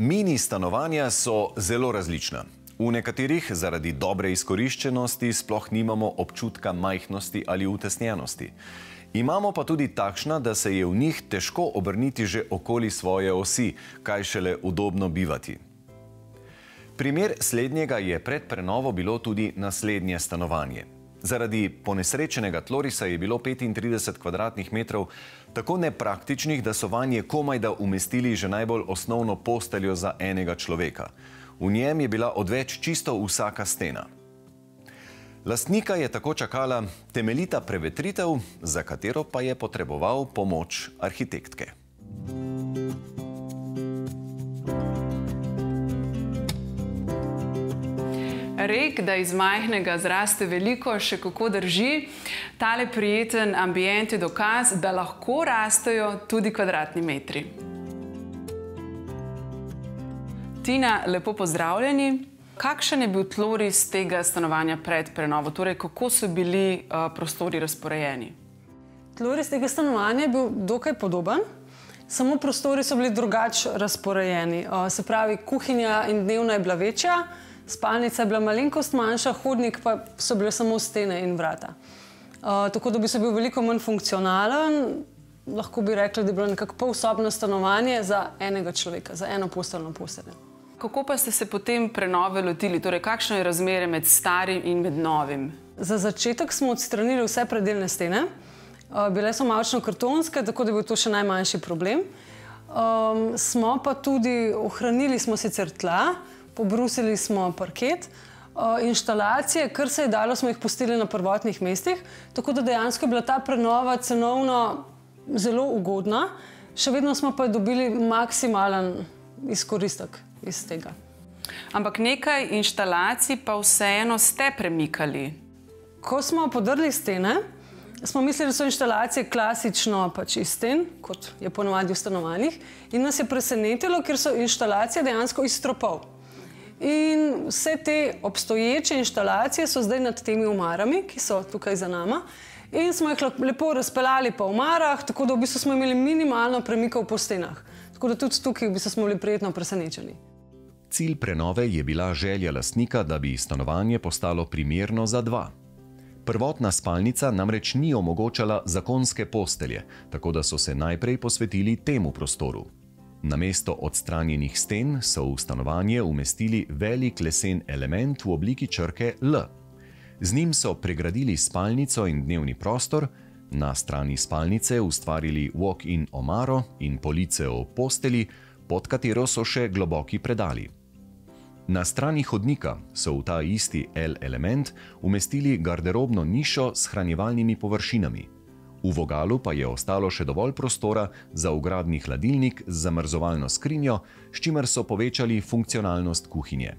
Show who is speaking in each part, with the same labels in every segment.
Speaker 1: Mini stanovanja so zelo različna. V nekaterih zaradi dobre izkoriščenosti sploh nimamo občutka majhnosti ali utesnjenosti. Imamo pa tudi takšna, da se je v njih težko obrniti že okoli svoje osi, kaj šele udobno bivati. Primer slednjega je pred prenovo bilo tudi naslednje stanovanje. Zaradi ponesrečenega tlorisa je bilo 35 kvadratnih metrov tako nepraktičnih, da so vanje komaj da umestili že najbolj osnovno posteljo za enega človeka. V njem je bila odveč čisto vsaka stena. Lastnika je tako čakala temeljita prevetritev, za katero pa je potreboval pomoč arhitektke.
Speaker 2: Rek, da iz majhnega zraste veliko, še kako drži. Tale prijeten ambient je dokaz, da lahko rastejo tudi kvadratni metri. Tina, lepo pozdravljeni. Kakšen je bil tloris tega stanovanja pred prenovo? Torej, kako so bili uh, prostori razporejeni?
Speaker 3: Tloris tega stanovanja je bil dokaj podoben, samo prostori so bili drugače razporejeni. Uh, se pravi, kuhinja in dnevna je bila večja, Spalnica je bila malenkost manjša, hodnik pa so bile samo stene in vrata. Uh, tako da bi se bil veliko manj funkcionalen, lahko bi rekli, da je bilo nekako polsobno stanovanje za enega človeka, za eno posteljno posteljo.
Speaker 2: Kako pa ste se potem prenove lotili? Torej, kakšno je razmerje med starim in med novim?
Speaker 3: Za začetek smo odstranili vse predeljne stene. Uh, bile so malčno kartonske, tako da je bil to še najmanjši problem. Um, smo pa tudi ohranili smo sicer tla, pobrusili smo parket. Inštalacije, kar se je dalo, smo jih pustili na prvotnih mestih, tako da dejansko je bila ta prenova cenovno zelo ugodna, še vedno smo pa dobili maksimalen izkoristek iz tega.
Speaker 2: Ampak nekaj inštalacij pa vseeno ste premikali.
Speaker 3: Ko smo podrli stene, smo mislili, da so inštalacije klasično pač iz sten, kot je ponovadi v stanovanjih, in nas je presenetilo, ker so inštalacije dejansko iz stropov. In vse te obstoječe inštalacije so zdaj nad temi umarami, ki so tukaj za nami. In smo jih lepo razpeljali po umarah, tako da v bistvu smo imeli minimalno premikov po stenah. Tako da tudi tukaj bi se smo bili prijetno presenečeni.
Speaker 1: Cilj prenove je bila želja lastnika, da bi stanovanje postalo primerno za dva. Prvotna spalnica namreč ni omogočala zakonske postelje, tako da so se najprej posvetili temu prostoru. Na mesto odstranjenih sten so v stanovanje umestili velik lesen element v obliki črke L. Z njim so pregradili spalnico in dnevni prostor, na strani spalnice ustvarili walk-in omaro in police o posteli, pod katero so še globoki predali. Na strani hodnika so v ta isti L element umestili garderobno nišo s hranjevalnimi površinami. V vogalu pa je ostalo še dovolj prostora za ugradni hladilnik z zamrzovalno skrinjo, s čimer so povečali funkcionalnost kuhinje.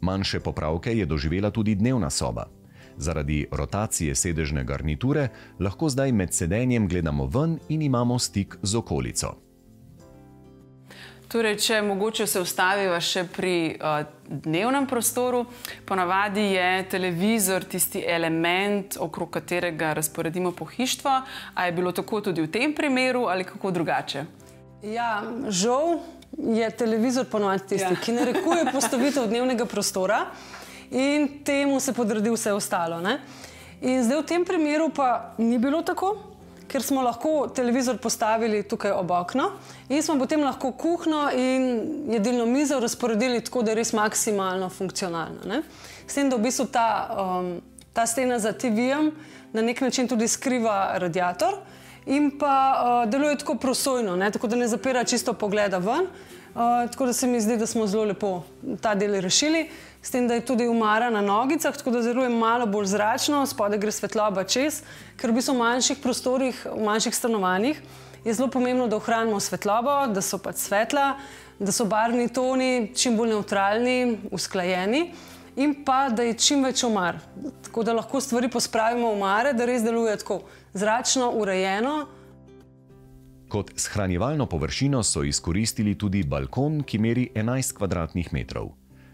Speaker 1: Manjše popravke je doživela tudi dnevna soba. Zaradi rotacije sedežne garniture lahko zdaj med sedenjem gledamo ven in imamo stik z okolico.
Speaker 2: Torej, če mogoče se ustaviva še pri uh, dnevnem prostoru, ponavadi je televizor tisti element, okrog katerega razporedimo pohištvo. A je bilo tako tudi v tem primeru ali kako drugače?
Speaker 3: Ja, žal je televizor ponovadi tisti, ja. ki narekuje postavitev dnevnega prostora in temu se podredi vse ostalo. Ne? In zdaj v tem primeru pa ni bilo tako ker smo lahko televizor postavili tukaj ob okno in smo potem lahko kuhno in jedilno mizo razporedili tako, da je res maksimalno funkcionalno. Ne? S tem, da v bistvu ta, um, ta stena za TV-jem na nek način tudi skriva radiator in pa uh, deluje tako prosojno, ne? tako da ne zapira čisto pogleda ven. Uh, tako da se mi zdi, da smo zelo lepo ta del rešili s tem, da je tudi umara na nogicah, tako da zelo je malo bolj zračno, spodaj gre svetloba čez, ker v bistvu v manjših prostorih, v manjših stanovanjih je zelo pomembno, da ohranimo svetlobo, da so pač svetla, da so barvni toni čim bolj neutralni, usklajeni in pa da je čim več umar. Tako da lahko stvari pospravimo v umare, da res deluje tako zračno, urejeno.
Speaker 1: Kot shranjevalno površino so izkoristili tudi balkon, ki meri 11 kvadratnih metrov.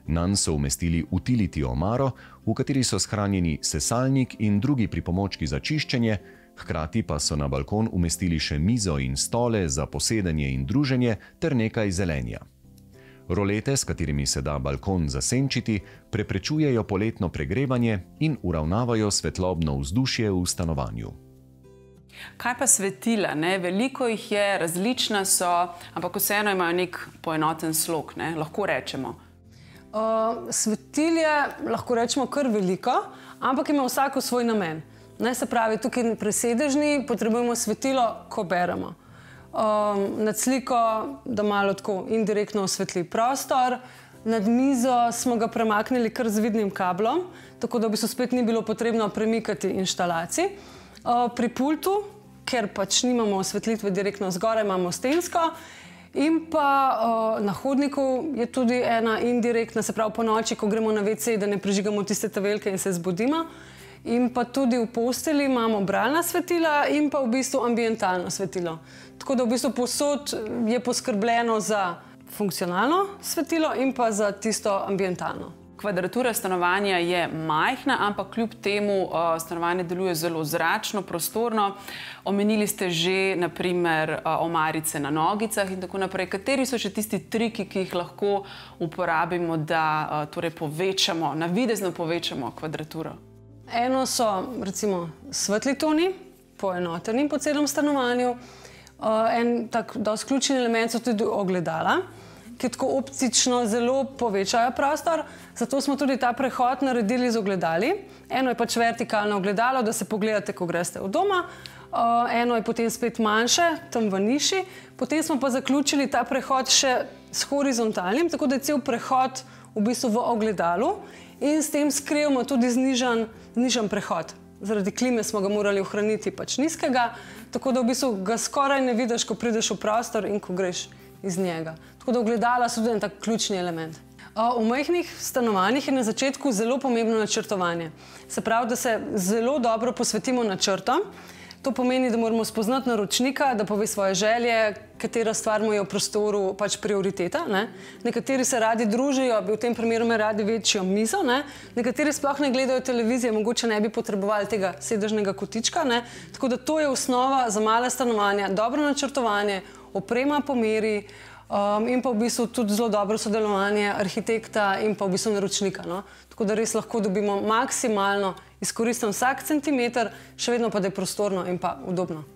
Speaker 1: Nan so umestili utility omaro, v kateri so shranjeni sesalnik in drugi pripomočki za čiščenje, hkrati pa so na balkon umestili še mizo in stole za posedanje in druženje ter nekaj zelenja. Rolete, s katerimi se da balkon zasenčiti, preprečujejo poletno pregrevanje in uravnavajo svetlobno vzdušje v stanovanju.
Speaker 2: Kaj pa svetila? Ne? Veliko jih je, različna so, ampak vseeno imajo nek poenoten slog, ne? lahko rečemo.
Speaker 3: Uh, svetil je, lahko rečemo, kar veliko, ampak ima vsako svoj namen. Ne, se pravi, tukaj pri sedežni potrebujemo svetilo, ko beremo. Um, nad sliko, da malo tako indirektno osvetli prostor, nad mizo smo ga premaknili kar z vidnim kablom, tako da bi se spet ni bilo potrebno premikati inštalacij. Uh, pri pultu, ker pač nimamo osvetlitve direktno zgoraj, imamo stensko. In pa uh, na hodniku je tudi ena indirektna, se pravi po noči, ko gremo na WC, da ne prižigamo tiste tavelke in se zbudimo. In pa tudi v posteli imamo bralna svetila in pa v bistvu ambientalno svetilo. Tako da v bistvu posod je poskrbljeno za funkcionalno svetilo in pa za tisto ambientalno.
Speaker 2: Kvadratura stanovanja je majhna, ampak kljub temu uh, stanovanje deluje zelo zračno, prostorno. Omenili ste že, naprimer, uh, omarice na nogicah in tako naprej. Kateri so še tisti triki, ki jih lahko uporabimo, da uh, torej povečamo, navidezno povečamo kvadraturo?
Speaker 3: Eno so recimo svetli toni, poenoteni po celem stanovanju. En tak dosti ključni element so tudi ogledala, ki tako optično zelo povečajo prostor. Zato smo tudi ta prehod naredili z ogledali. Eno je pač vertikalno ogledalo, da se pogledate, ko greste v doma. Uh, eno je potem spet manjše, tam v niši. Potem smo pa zaključili ta prehod še s horizontalnim, tako da je cel prehod v bistvu v ogledalu in s tem skrivamo tudi znižan, znižan prehod. Zaradi klime smo ga morali ohraniti pač nizkega, tako da v bistvu ga skoraj ne vidiš, ko prideš v prostor in ko greš iz njega. Tako da ogledala so tudi en tak ključni element. V majhnih stanovanjih je na začetku zelo pomembno načrtovanje. Se pravi, da se zelo dobro posvetimo načrtom. To pomeni, da moramo spoznati naročnika, da pove svoje želje, katera stvar mu je v prostoru pač prioriteta. Ne? Nekateri se radi družijo, bi v tem primeru imeli radi večjo mizo, ne? nekateri sploh ne gledajo televizije, mogoče ne bi potrebovali tega sedežnega kotička. Ne? Tako da to je osnova za male stanovanja, dobro načrtovanje, oprema po meri. Um, in pa v bistvu tudi zelo dobro sodelovanje arhitekta in pa v bistvu naročnika. No? Tako da res lahko dobimo maksimalno izkoristim vsak centimeter, še vedno pa da je prostorno in pa udobno.